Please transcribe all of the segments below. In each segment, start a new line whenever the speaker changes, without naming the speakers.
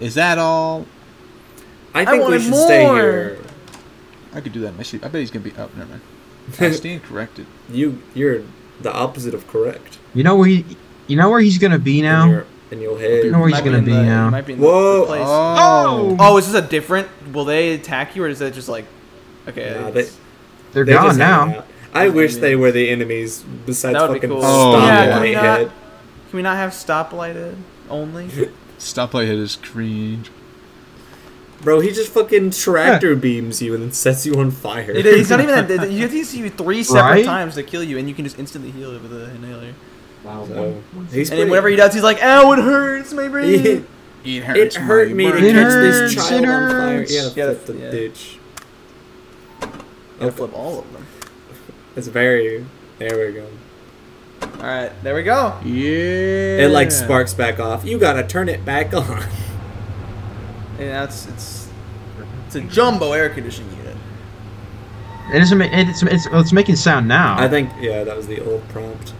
Is that all?
I think we
wanted
should stay here.
I could do that. in my sleep. I bet he's gonna be up. Never mind. I stand corrected.
You you're the opposite of correct.
You know where he, you know where he's gonna be
In
now.
your, in your head.
You know where he's gonna
in
be
the-
now.
Might be in
Whoa.
The place.
Oh!
oh. Oh, is this a different? Will they attack you, or is that just like? Okay.
Nah,
it's-
They're
They're
gone now.
I wish
Maybe.
they were the enemies besides
That be
fucking
cool.
Oh,
Stop
yeah,
can we not- Can we not have stoplighted only?
Stoplight hit is cringe.
Bro, he just fucking tractor beams you and then sets you on fire.
It is. He's not even. That, you have to see you three separate
Right?
times to kill you, and you can just instantly heal it with a inhaler.
So, he's
And then whatever he does, he's like, "Ow, it hurts my brain."
It
It
hurts.
hurt
my
me to
brain.
It
catch
hurts,
this child on fire.
hurts.
Yeah,
Yeah,
flip the
yeah.
ditch.
Gotta flip all of them.
It's very. There we go.
All right, there we go.
Yeah.
It like sparks back off. You gotta turn it back on.
And that's it's it's a jumbo air conditioning unit.
It isn't. It's, it's it's making sound now.
I think yeah, that was the old prompt.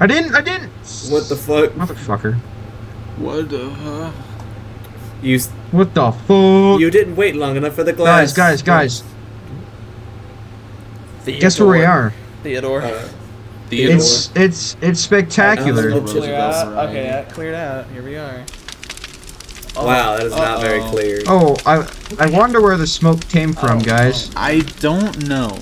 I didn't. I didn't.
What the fuck?
Motherfucker.
What the? Uh,
You s-
What the fuck?
you didn't wait long enough for the glass.
guys, guys, guys.
Theodore.
Guess where we are?
Theodore.
Uh,
Theodore.
It's it's it's spectacular.
Uh,
Clear out. Okay, that cleared out. Here we are.
wow, that is not very clear.
Oh, I I wonder where the smoke came from,
Oh,
guys.
I don't know.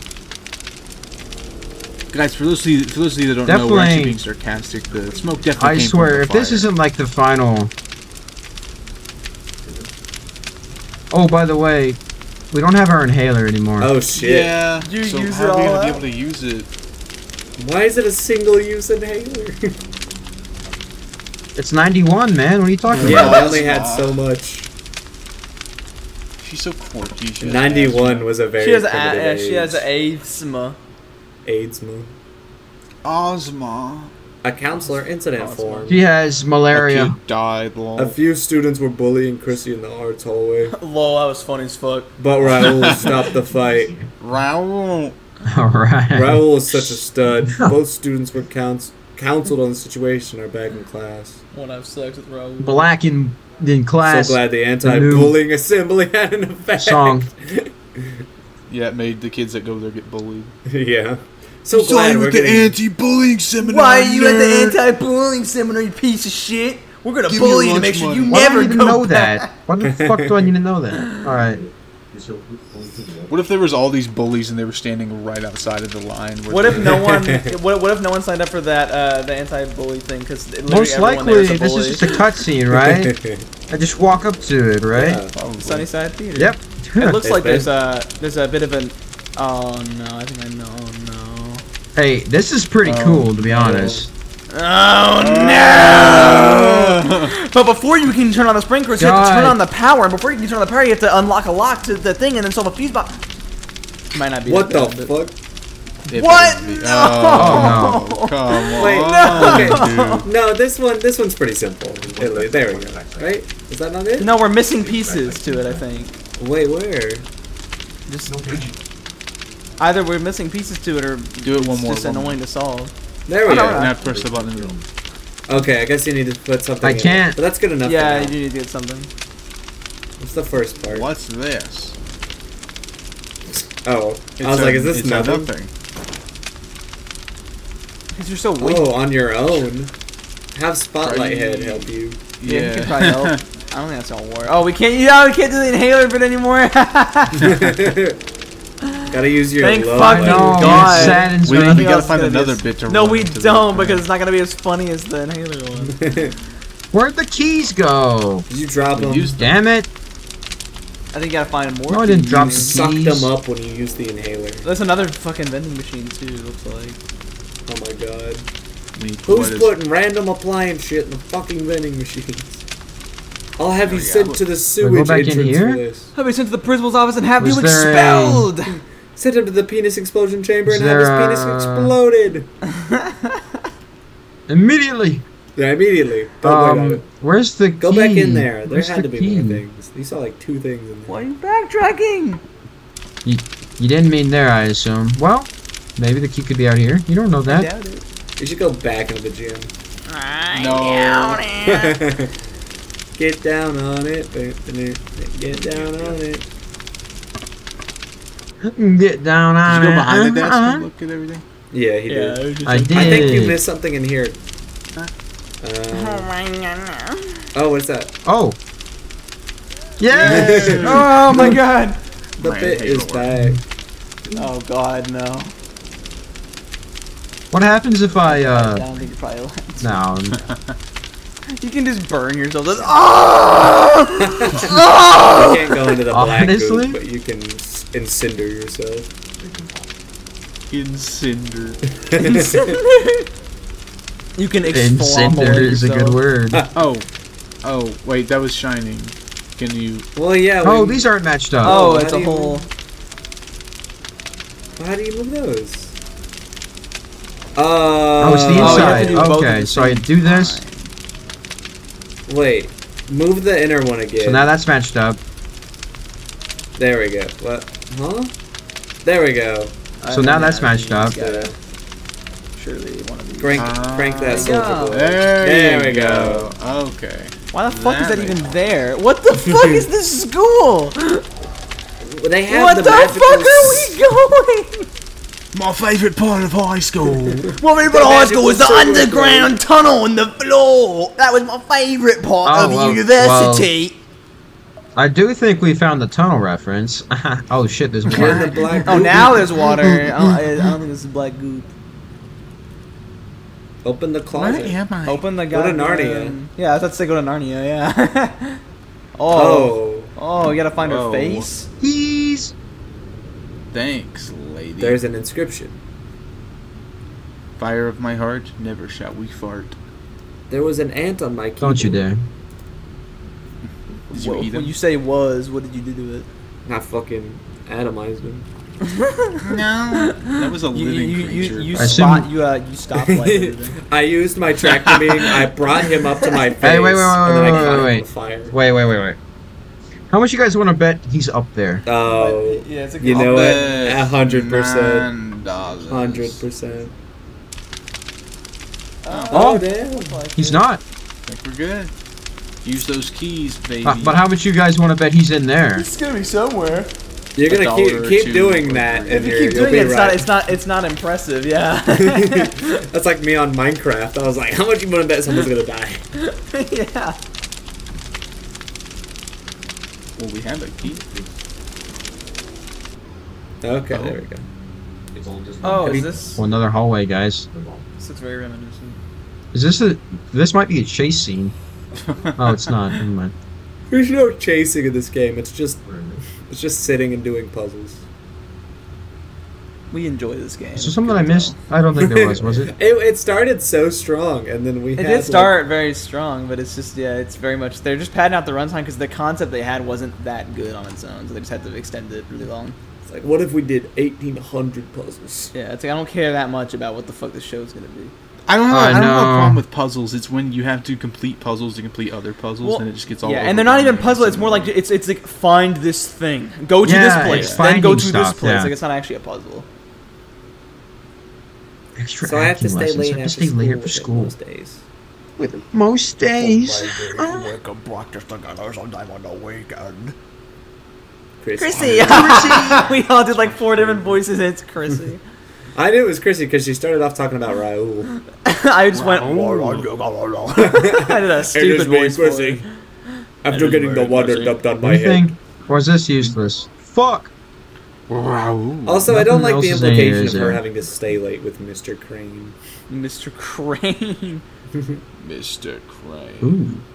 Guys, for those of you, for those of you that don't know, we're actually
Definitely-
being sarcastic. The smoke definitely.
I
came
swear,
from the
if this isn't like the final. Oh, by the way, we don't have our inhaler anymore.
Oh shit!
Yeah.
You
so
use
how
it
are we
all
gonna be able to use it?
Why is it a single-use inhaler?
It's 91, man. What are you talking about?
yeah,
about?
they only had so much.
She's so quirky. She has
Ninety-one
asthma.
was a very
She has a,
primitive
she has
age.
asthma.
AIDS-ma.
Ozma.
A counselor incident
Ozma.
form.
He has malaria.
kid died. Lol.
A few students were bullying Chrissy in the arts hallway,
Lol, that was funny as fuck.
but Raul stopped the fight.
Raoul.
All right.
Raul is such a stud. Both students were couns- counseled on the situation are back in class.
Won't have sex with Raul.
Black in in class.
so glad the anti-bullying assembly had an effect.
Song.
Yeah, it made the kids that go there get bullied.
yeah. So glad we're getting.
anti-bullying seminar.
Why are you at the anti-bullying seminar, you piece of shit? We're gonna
Give
bully you to
lunch
make sure
money.
you
Why do I
never
need to know
back.
that? Why the fuck do I need to know that? All right.
What if there was all these bullies and they were standing right outside of the line? Where
What if no one? What, what if no one signed up for that uh, the anti-bully thing? Because
Most likely, this is just a cutscene, right? I just walk up to it, right?
Yeah.
Probably.
Sunnyside Theater.
Yep.
It looks like there's a there's a bit of an. Oh no! I think I know. Oh no.
Hey, this is pretty
Oh,
cool, to be
no.
honest.
No! Oh no! Ah. but before you can turn on the sprinklers, you have to turn on the power. And before you can turn on the power, you have to unlock a lock to the thing and then solve a fuse box. Might not be.
What the
that bad, but-
fuck?
It
What?
be-
No!
Oh,
Oh,
come on.
Wait,
no.
dude.
No, this one, this one's pretty simple. Italy, there we go. Right? Is that not it?
No, we're missing pieces to it. I think.
Wait, where?
Just either we're missing pieces to it, or
Do it one
it's
more.
just
one more.
annoying to solve.
There we
Oh,
go.
no,
And I press the button in the middle.
Okay, I guess you need to put something.
I
in.
can't.
But that's good enough.
Yeah, you need to get something.
What's the first part?
What's this?
Oh,
It's
I was
a-
like, is this
it's
nothing?
nothing?
Because you're so weak.
Oh, on your own. Have Spotlight Head help you.
Yeah, he could probably help. I don't think that's gonna work. Oh, we can't. Yeah, we can't do the inhaler bit anymore.
Gotta use your
Thank
low
fucking
I know,
God.
it saddens
We, we gotta find
is gonna be
another bit to
no,
run
we
into
don't
thing.
because it's not gonna be as funny as the inhaler one.
Where'd the keys go?
Did you drop
We
them?
used
Damn it.
I think you gotta find more.
No, I didn't drop
You
the
sucked them up when you used the inhaler.
There's another fucking vending machine too. Looks like.
Oh my god.
We
Who's
let us-
putting random appliance shit in the fucking vending machines? I'll have you sent
go.
to the
go
sewage
back in
entrance
here?
for this.
Have we sent to the principal's office and have
Was
you
expelled. a-
expelled?
Send him to the penis explosion chamber
Is
and have his penis exploded.
Immediately.
Yeah, immediately. Don't wait on
Um, where's the key
Go
key?
back in there. There
Where's
had
the
to be
key?
more things. You saw like two things in there.
Why are you backtracking?
You, you didn't mean there, I assume. Well, maybe the key could be out here. You don't know
I
that.
doubt it.
You should go back into the gym.
No.
Get down on it. Get down on it.
Get down
Did
on
you go
it.
the desk
Uh-huh.
and look at everything?
Yeah, he
Yeah,
did.
it was just
I did.
I think you missed something in here.
Huh?
Uh, oh, what's that?
Oh. Yeah.
Oh my god.
The
My
bit is
Halo.
back.
Oh god, no.
what happens if I
I
uh?
don't think you probably allowed.
No.
You can just burn yourself. Just, oh!
You can't go into the black
Honestly?
goop, but you can s- incinder yourself.
Incinder.
You can exflammulate
Incinder is a good
yourself.
word.
Oh. Oh, wait, that was shining. Can you.
well, yeah.
Oh,
we-
these aren't matched up.
Oh,
how
it's a
you-
whole.
How do you move those? Uh,
Oh, it's the
you have
inside.
to do both
okay,
the
so I do this.
time.
Wait, move the inner one again.
So now that's matched up.
there we go. What? Huh? There we go.
So now that's matched up.
it's Surely one of these.
Crank,
Ah.
crank that
There
silver
There,
There we go.
Okay.
Why the fuck is
That
that even
makes-
there? What the fuck is this school?
Well, They have
What
the,
the, fuck are we going?
My favourite part of high school.
My favorite high school was the
magical silver
underground tunnel in the floor. That was my favorite part
Oh,
of
well,
university.
I do think we found the tunnel reference. oh shit, there's
Where's
water.
the black
oh, now there's water. I don't, oh, I I don't think this is black goop.
Open the
Where
closet.
am I?
Open the
Go to
goddamn-
Narnia.
Yeah, I was about to say go to Narnia. Yeah. oh.
Oh,
Oh, you gotta find her face.
He's
Thanks, lady.
there's an inscription.
Fire of my heart, never shall we fart.
There was an ant on my keyboard.
don't you dare.
Did you
Wh-
eat
when you say was, what did you do to it?
I fucking atomized him.
No. That was a
You
living
you you,
creature.
you,
I
spot
assume-
you uh you stop like.
I used my tractor beam. I brought him up to my face.
Hey, wait, wait, wait,
and then I
wait, wait, wait. Wait, wait, wait, wait. How much you guys want to bet he's up there?
Oh,
yeah, it's a
you know
bet
what? A hundred percent.
nine dollars.
Hundred percent.
Uh,
Oh.
damn.
He's not.
think we're good. Use those keys, baby.
Uh, but how much you guys want to bet he's in there?
It's gonna be somewhere.
You're
A
gonna keep keep doing that,
If you keep doing
be
it, it's
right.
not it's not it's not impressive. Yeah.
That's like me on Minecraft. I was like, how much you want to bet someone's gonna die?
yeah.
Well, we have a key.
Okay,
Oh.
there we go.
Oh,
Have
is
you-
this?
Well, another hallway, guys.
This looks very reminiscent.
Is this a? This might be a chase scene. Oh, it's not. Never mind.
There's no chasing in this game. It's just it's just sitting and doing puzzles.
We enjoy this game.
So something I missed? I don't think there was. Was it?
It, it started so strong, and then we
It
had
did
like-
start very strong, but it's just yeah, it's very much they're just padding out the runtime because the concept they had wasn't that good on its own, so they just had to extend it really long.
it's like, what if we did 1,800 puzzles?
Yeah, it's like I don't care that much about what the fuck this show's gonna be.
I don't know.
I
I, don't have a problem with puzzles. It's when you have to complete puzzles to complete other puzzles,
Well,
and it just gets all.
yeah, and they're not even
overwhelming
puzzle. It's more like it's it's like find this thing, go to
Yeah,
this place, then go to this place.
yeah.
Like it's not actually a puzzle.
Extra
So I have to stay
lessons.
late
I have to stay
school
later for school.
most days.
With most days.
Wake up, practice together sometime on the weekend.
Chris.
Chrissy, we all did like four different voices. and It's Chrissy.
I knew it was Chrissy because she started off talking about Raul.
I just went. I did a stupid voice. for
Chrissy. After getting the water
Chrissy.
dumped on my head.
Anything? Or is this useless? Fuck.
Raoul.
Also, I don't like the
else is in here,
implication of her having to stay late with Mr. Crane.
Mr. Crane.
Mr. Crane.
Ooh.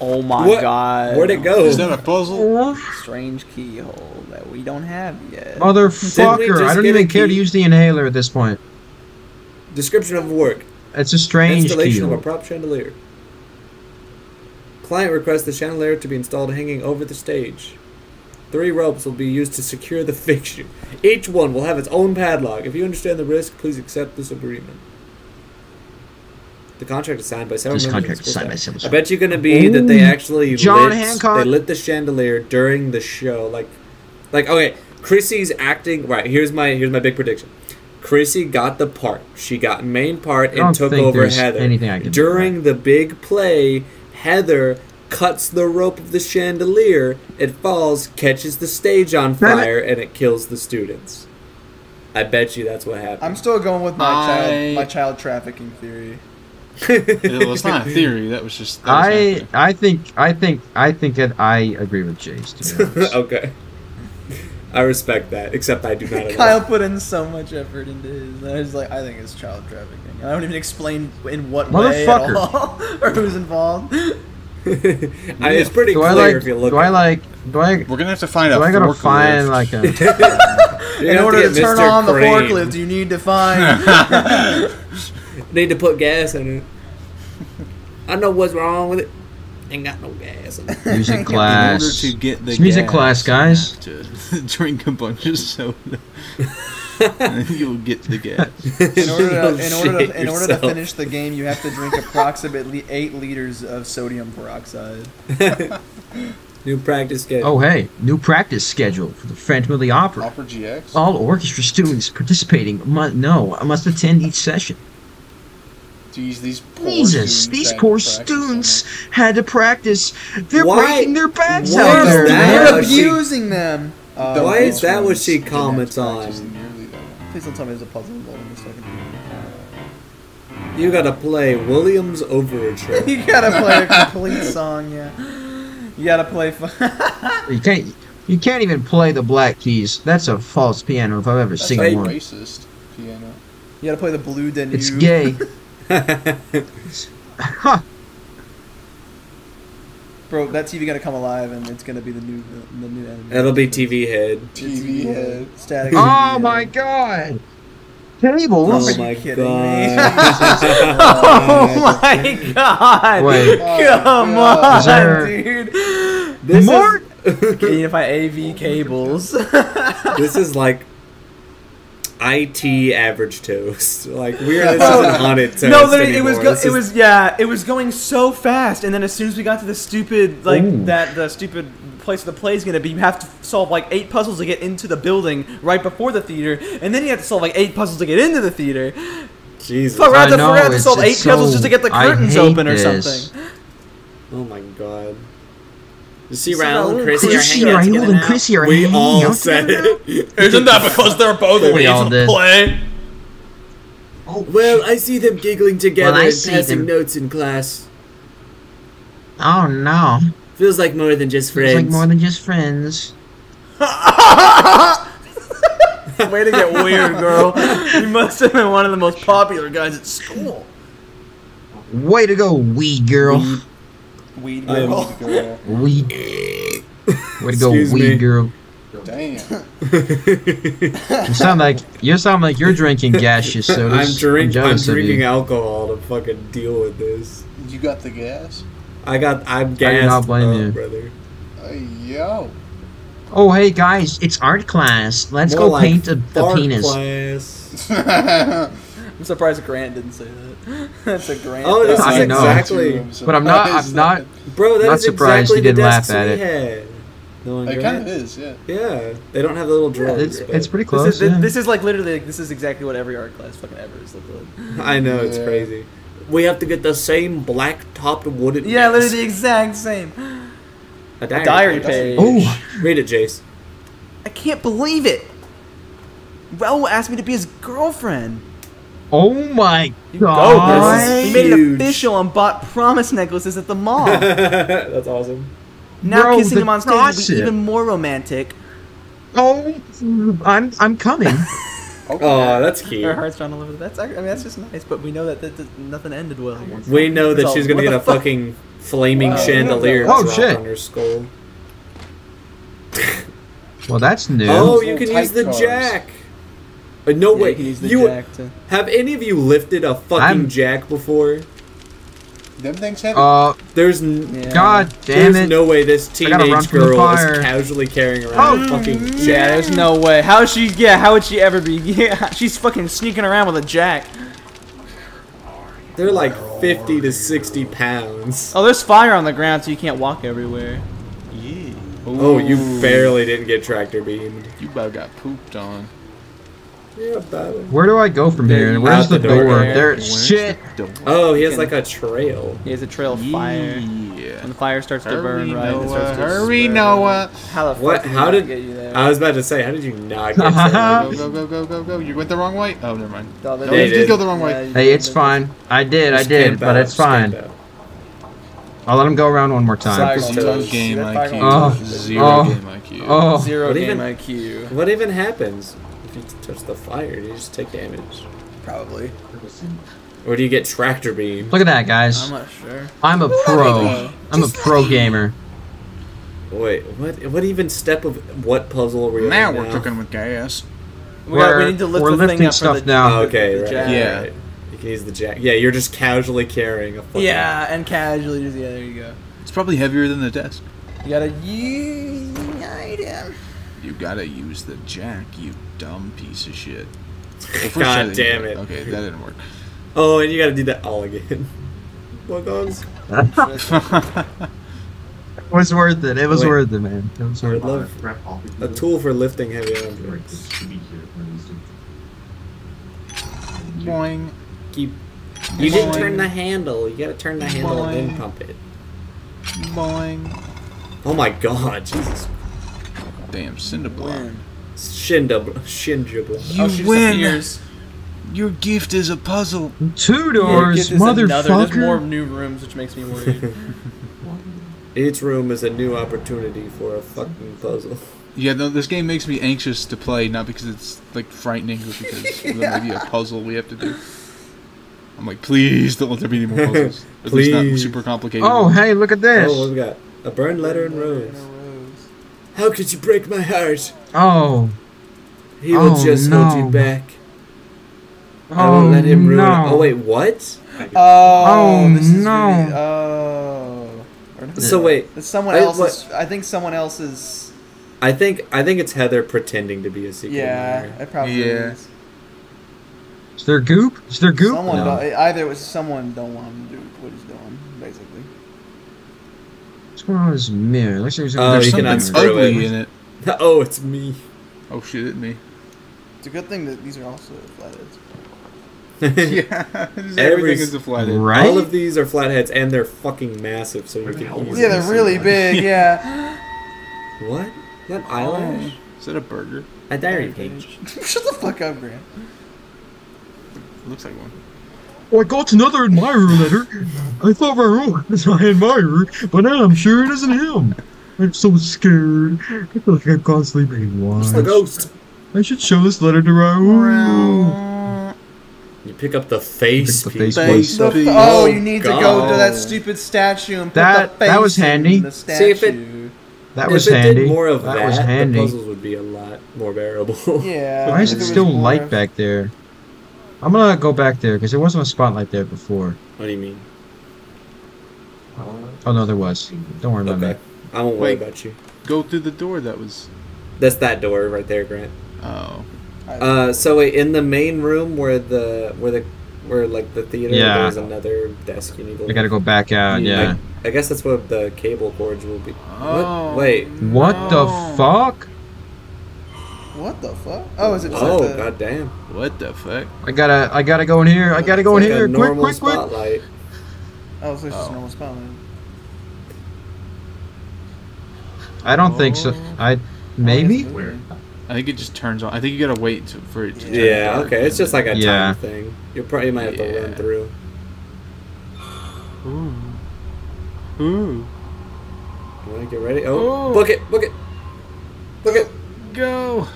Oh my
What-
god.
Where'd it go?
Is that a puzzle?
Strange keyhole that we don't have yet.
Motherfucker. I don't even care to use the inhaler at this point.
Description of work.
It's a strange
Installation of a prop chandelier. Client requests the chandelier to be installed hanging over the stage. Three ropes will be used to secure the fixture. Each one will have its own padlock. If you understand the risk, please accept this agreement. The contract is signed by several
This contract is signed by several-
staff. I bet you're gonna be that they
Ooh,
actually
John
lit,
Hancock.
they lit the chandelier during the show. Like, like okay, Chrissy's acting. Right here's my here's my big prediction. Chrissy got the part. She got main part and took over Heather.
anything I can do
During the big play, Heather cuts the rope of the chandelier. It falls, catches the stage on fire, and it kills the students. I bet you that's what happened.
I'm still going with my
I-
child my child trafficking theory.
Well, it's not a theory. That was just. That was
I
happening.
I think I think I think that I agree with Jace. To
okay. I respect that, except I do not at
Kyle
all.
put in so much effort into his. I was like, I think it's child trafficking. I don't even explain in what way at all or who's involved.
I, it's pretty
do
clear
I like?
if you look.
Do I
at it.
like? Do I?
We're gonna have to find
Do
out.
I gotta find like a?
In
gonna
order to, turn
Mr.
on the
Crane.
forklift, you need to find.
Need to put gas in it. I know what's wrong with it. Ain't got no gas in it.
Music
In order
class.
to get the
It's music
gas,
class,
you
guys.
have To drink a bunch of soda, you'll get the gas.
In order, to, in, order to, in order to finish the game, you have to drink approximately eight liters of sodium peroxide.
New practice schedule.
Oh hey, new practice schedule for the Phantom of the Opera.
Opera GX.
All orchestra students participating mu- no must attend each session.
Jeez, these poor
Jesus,
students
these
had
poor
to practice
students had to practice. They're
Why-
breaking their backs
why
out
is
there.
that?
man.
You're
Yeah, she-
abusing them. Uh,
Why is that what she
didn't have to
comments on?
nearly.
Please don't tell me there's a puzzle involved in this fucking
You gotta play Williams Overture.
You gotta play a complete song, yeah. You gotta play. Fu-
You can't. You can't even play the black keys. That's a false piano if I've ever
That's
seen
like
one.
racist piano.
you gotta play the blue Danube.
It's gay. huh.
Bro, that TV gonna come alive and it's gonna be the new the new enemy.
It'll be TV head.
TV head.
Static.
Oh
TV,
my
yeah.
god. Tables.
Oh
you
my
kidding
god.
oh my god!
Wait.
Come oh
God.
on,
there-
dude.
This
More?
is
Can you find AV cables?
this is like IT average toast. Like we're this isn't haunted toast
no, literally, it was
anymore.
go-
This
it
is-
was yeah, it was going so fast, and then as soon as we got to the stupid like
Ooh.
that the stupid place the play is gonna be, you have to solve like eight puzzles to get into the building right before the theater, and then you have to solve like eight puzzles to get into the theater.
Jesus.
Fuck, we're
I
to,
know,
we're to
it's-
solve eight
it's
puzzles just to get the
I
curtains
hate
open or
this.
something.
Oh my god. You see
See
Raul and
Raul,
Chrissy are
Chrissy,
hanging out
Raul, and
now?
Chrissy are
We
hanging
all
out
said it.
Isn't that because they're both
We all did.
play?
Oh,
Well, I see them giggling together
Well, I
and
see
passing
them-
notes in class.
oh no.
Feels like more than just friends.
It's like more than just friends.
Way to get weird, girl. You must have been one of the most popular guys at school.
Way to go, wee girl.
Weed
I am-
girl.
Wee. Way to go,
Excuse
wee
me.
girl.
Damn.
You sound like you sound like you're drinking gaseous sodas.
I'm drink. I'm
jealous of you.
drinking alcohol to fucking deal with this.
You got the gas?
I got. I'm
do not
gassed
blame
up,
you.
brother.
Hey, yo.
Oh hey guys, it's art class. Let's
More
go
like
paint a, a
fart
penis.
Class.
I'm surprised Grant didn't say that. That's a Grant.
Oh, this
I
is
know.
exactly,
But I'm not. I'm not.
bro. That
Not
is
surprised
exactly
he didn't laugh at it.
Had. No one
It kind of is, yeah.
Yeah, they don't have the little drawers.
It's,
but-
it's pretty
This
close.
is,
yeah.
this is like literally like, this is exactly what every art class fucking ever has looked like.
I know it's
Yeah.
crazy. We have to get the same black topped wooden.
Yeah,
desk.
literally the exact same.
a
A diary page.
Oh,
Read it, Jace.
I can't believe it. Raul asked me to be his girlfriend.
Oh my
You go,
god!
girl. He made it official and bought promise necklaces at the mall.
That's awesome.
now
Bro,
kissing him on stage will be even more romantic.
Oh, I'm I'm coming.
Okay.
Oh, that's
Her
cute.
heart's trying to live with it. That's act- I mean that's just nice, but we know that, that, that nothing ended well.
We know that
all-
she's gonna get a
fuck?
fucking flaming
Wow.
chandelier
Oh, shit.
on her skull.
Well, that's new.
Oh, you can use the
cars.
jack. Uh, no
Yeah,
way.
you can use the
You
jack to.
have any of you lifted a fucking
I'm-
jack before?
Them things heavy.
Uh,
There's n-
Yeah.
god damn
there's
it!
no way this teenage girl is casually carrying around
Oh.
a fucking jack.
Yeah, there's no way. How is she? Yeah, how would she ever be? Yeah, she's fucking sneaking around with a jack.
They're like 50 to 60 pounds.
Oh, there's fire on the ground, so you can't walk everywhere.
yeah.
Oh, you barely didn't get tractor beamed.
You about got pooped on.
Yeah, better.
Where do I go from here?
There,
Where's the,
the door
door?
there.
There. Shit.
the door?
Oh, he has like a trail.
He has a trail of fire.
Yeah.
When the fire starts to
Hurry,
burn, right? it
Noah,
starts to
hurry,
spread.
Noah.
How the fuck
What?
did
How did-
get you there?
I was about to say, how did you not get there?
Go, go, go, go, go, go. You went the wrong way? Oh, never mind.
No,
No, you
you
did
did.
go the wrong way.
you
Hey,
did.
it's fine. I did. I did, but
out,
it's
just
fine. I'll let him go around one more time.
Zero game
oh,
IQ.
Oh.
Zero
Oh.
game IQ.
Oh.
Zero
What
game
even-
IQ.
What even happens if you touch the fire? You just take damage?
Probably.
Or do you get tractor beam?
Look at that, guys.
I'm not sure.
I'm a pro. I'm a pro gamer.
Wait, what? What even step of what puzzle are we
Now
on
we're
now?
cooking with gas.
We, got, we
We're-
need to lift
we're
the
lifting
thing up
stuff
the,
now.
Oh, okay,
the
right, right,
Yeah.
right. You can use the jack. Yeah, you're just casually carrying a fucking.
Yeah, and casually just yeah, there you go.
It's probably heavier than the desk.
You gotta use the item.
You gotta use the jack, you dumb piece of shit. Well,
God
try
damn it.
Okay, that didn't work.
Oh, and you gotta do that all again. What goes?
It was worth it. It was
Wait.
worth it, man. It was worth it.
a tool for lifting heavy objects.
Boing.
Keep. You didn't turn the handle. You gotta turn the handle and then pump it.
Boing.
Oh my god, Jesus.
Damn, Cinderblock.
Shinda, Shinja.
You
oh,
win.
disappears.
Your gift is a puzzle.
Two doors,
get this another- There's more new rooms, which makes me worried.
Each room is a new opportunity for a fucking puzzle.
Yeah, no, this game makes me anxious to play, not because it's like frightening, but because there may be a puzzle we have to do. I'm like, please don't let there be any more puzzles. At least not super complicated.
Oh, hey, look at this.
Oh, what we got? A burned letter and rose. How could you break my heart?
Oh,
He will
Oh,
just hold you
no.
back. I
oh
won't let him ruin
no.
it. Oh wait, what?
Oh,
Oh,
this is
no.
Really, oh.
So wait,
It's someone
I-
else's. I think someone else's.
I think I think it's Heather pretending to be a secret
Yeah,
admirer.
it probably
Yeah.
is.
Is there goop? Is there goop?
Someone
No.
don't, either it was someone don't want him to do what he's doing, basically.
What's going on with this mirror? Looks like there's,
Oh,
there's
you can
something
ugly
it.
in it.
oh, it's me.
Oh shit, it's me.
It's a good thing that these are also flatheads.
yeah, just
Every
everything is a flathead.
Right?
All of these are flatheads, and they're fucking massive, so you can easily
Yeah, they're really
them.
big. Yeah.
What? Is that eyelash?
Oh, is that a burger?
A diary page.
Shut the fuck up, Grant.
It looks like one.
Oh, I got another admirer letter. I thought Raoul was my admirer, but now I'm sure it isn't him. I'm so scared. I feel like I'm constantly being watched.
It's
watched.
the ghost.
I should show this letter to Raoul.
You pick up the face
Pick the
piece.
face
The
Face
f-
piece.
oh,
Oh,
you need to go to that stupid statue and put
That-
the
that was handy.
in the
See, if it-
That was
if it
handy.
did more of
that,
that,
was
the
handy.
puzzles would be a lot more bearable.
Yeah.
Why is
if
it still light
of-
back there? I'm gonna go back there because there wasn't a spotlight there before.
what do you mean?
Oh no, there was. Don't worry about
Okay.
me.
I won't worry
Wait.
about you.
Go through the door that was.
That's that door right there, Grant.
Oh.
Uh, so in the main room where the where the where like the theater,
Yeah.
there's another desk you need to.
I gotta go back out. Yeah.
I, I guess that's what the cable cords will be.
Oh.
What? Wait.
What the fuck?
What the fuck? Oh, is it just
Oh
like the,
god damn!
What the fuck?
I gotta, I gotta go in here. I gotta go in
Like a
here. Quick,
normal
quick, quick.
spotlight.
Oh, so it's just
Oh.
normal spelling.
I don't think so. Oh. I maybe.
I think it just turns on. I think you gotta wait to, for it to turn
Yeah.
dark
Okay. It's just like a
Yeah.
time thing. You probably might have to run through.
Ooh. Ooh.
You wanna get ready? Oh,
Oh.
book it, book it, book it.
Go.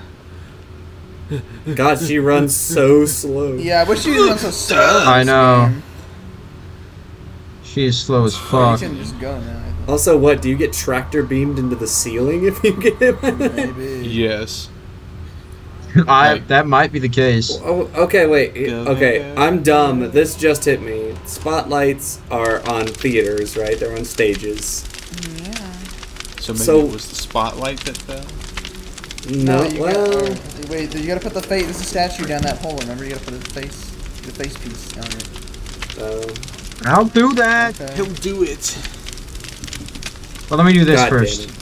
God, she runs so slow.
Yeah, I wish you didn't run so slow.
I know.
game.
She is slow as
oh,
fuck.
can just go now.
Also, what do you get tractor beamed into the ceiling if you get hit?
Maybe.
Yes.
I
Like-
that might be the case.
Oh, okay, wait. Okay,
go, go.
I'm dumb. This just hit me. Spotlights are on theaters, right? They're on stages. Mm, yeah.
So maybe
So-
it was the spotlight that fell.
No,
you
well,
gotta, wait, you gotta put the face. There's a statue down that pole, Remember, you gotta put the face, the face piece on it.
uh,
I'll do that.
Okay.
He'll do it.
Well, let me do this
God damn
first.
it.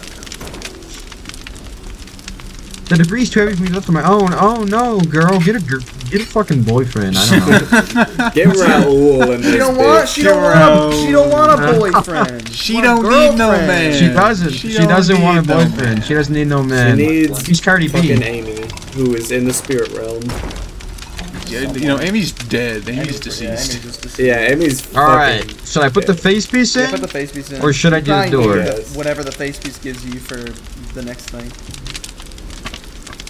The debris too heavy for me to lift on my own. Oh no, girl, get a gir- get a fucking boyfriend. I don't know.
Get Raul in this
She don't
bitch.
want. She don't want. A, she don't want a boyfriend.
She
want a
don't need no man.
she doesn't.
She
She, doesn't want a
need no
boyfriend. She doesn't need no man.
She needs
She's Cardi
fucking
B.
Amy, who is in the spirit realm.
Yeah, you know, Amy's dead. Amy's
Amy's
deceased.
just deceased.
Yeah, Amy's
All right. Should I put the face piece
Yeah,
in?
put the face piece in.
Or should I do the door?
get Whatever the face piece gives you for the next thing.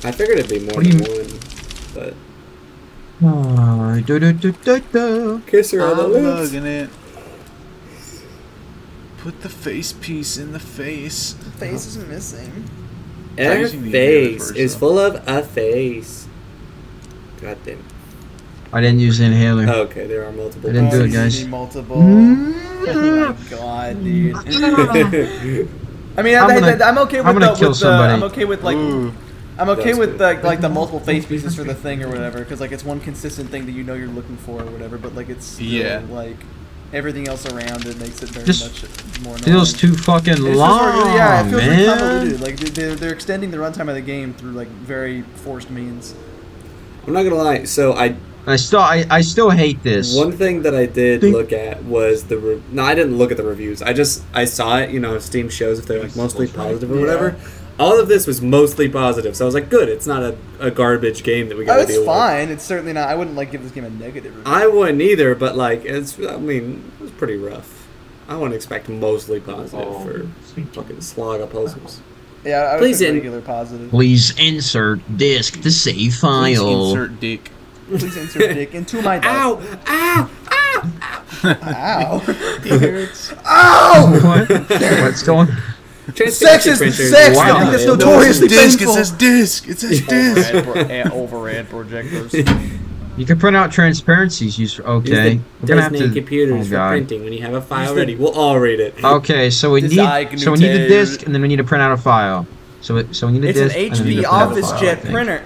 I figured it'd be more
What
than one, but
Ah, do, do, do, do, do.
kiss her on the
I'm
lips.
hugging it. Put the face piece in the face.
Face is missing.
Her face is
though.
full of a face. God damn.
I didn't use the inhaler.
Oh, okay, there are multiple.
I didn't do it,
Oh,
guys.
you need Multiple. Oh my god, dude. I mean,
I'm
I,
gonna-
I, am okay with
I'm gonna
the,
kill
with the,
somebody.
I'm okay with like,
Ooh.
I'm okay with
good.
the like the multiple face pieces for the thing or whatever, because like it's one consistent thing that you know you're looking for or whatever. But like it's still,
Yeah.
like everything else around it makes it very
Just
much more.
Feels
annoying.
too fucking
It's
long,
really- yeah, it feels really
man.
convoluted. Like they- they're, they're extending the runtime of the game through like very forced means.
I'm not gonna lie. So I
I still, I, I still hate this.
one thing that I did
Think-
look at was the re- no. I didn't look at the reviews. I just I saw it. You know, Steam shows if they're like mostly positive or
Yeah.
Whatever. All of this was mostly positive, so I was like, good. It's not a, a garbage game that we got
Oh,
to
it's
deal with.
fine. It's certainly not. I wouldn't like give this game a negative review.
I wouldn't either, but like it's. I mean, it was pretty rough. I wouldn't expect mostly positive
Oh.
for fucking slog of puzzles.
yeah, I would
Please in-
regular positive.
Please insert disk to save file.
Please insert dick.
Please insert dick into my dick.
Ow! Ow!
Ow!
It hurts.
Ow!
what? What's going?
Sex is
Printers.
sex.
Wow.
I think that's notoriously
disc.
painful.
It says disc. It says disc.
overhead, overhead projectors.
You can print out transparencies. Use okay.
Use
We're
the
gonna have
Disney
to.
computers
oh,
for printing. When you have a file ready, we'll all read it.
Okay, so we need so we need a disk and then we need to print out a file. So it, so we need a
It's an
disk. and then we need
HP
to print out
Office
file,
Jet printer.